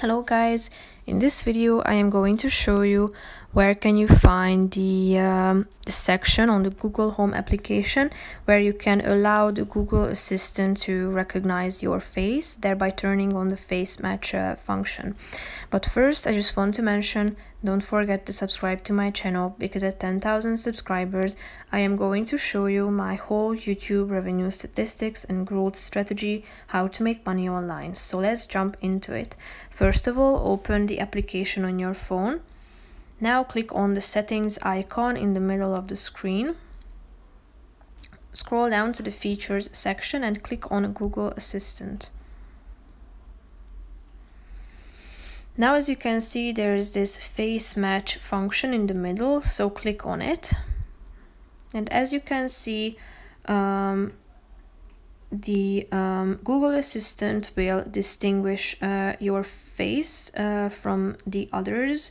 Hello guys, in this video I am going to show you where can you find the, um, the section on the Google Home application where you can allow the Google Assistant to recognize your face, thereby turning on the face match uh, function. But first I just want to mention don't forget to subscribe to my channel because at 10,000 subscribers I am going to show you my whole YouTube revenue statistics and growth strategy how to make money online. So let's jump into it. First of all open the application on your phone now click on the settings icon in the middle of the screen. Scroll down to the features section and click on Google Assistant. Now as you can see there is this face match function in the middle so click on it and as you can see um, the um, Google Assistant will distinguish uh, your face uh, from the others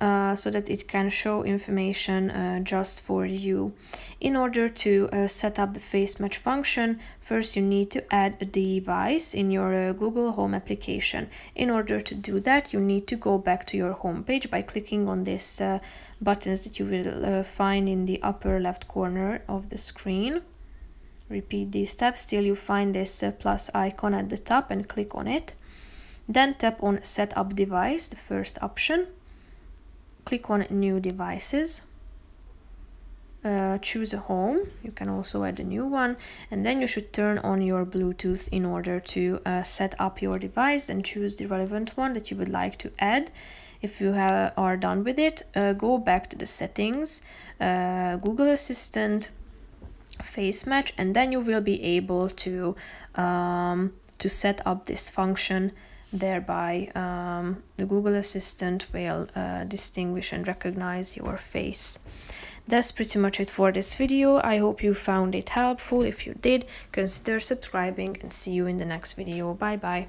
uh, so that it can show information uh, just for you. In order to uh, set up the face match function, first you need to add a device in your uh, Google Home application. In order to do that, you need to go back to your home page by clicking on these buttons that you will find in the upper left corner of the screen. Repeat these steps till you find this plus icon at the top and click on it. Then tap on Set up device, the first option. Click on new devices. Uh, choose a home. You can also add a new one. And then you should turn on your Bluetooth in order to uh, set up your device and choose the relevant one that you would like to add. If you have, are done with it uh, go back to the settings uh, Google Assistant face match and then you will be able to um, to set up this function thereby um, the Google Assistant will uh, distinguish and recognize your face. That's pretty much it for this video. I hope you found it helpful. If you did, consider subscribing and see you in the next video. Bye bye.